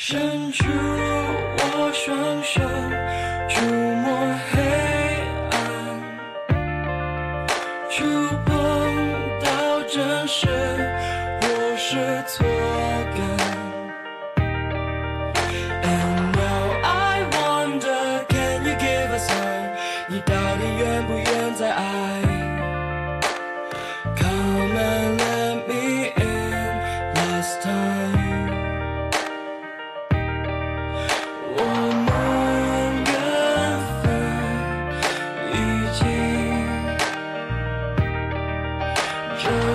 伸出我双手，触摸黑暗，触碰到真实，我是错感。And now I wonder, can you give us a？你到底愿不愿？true.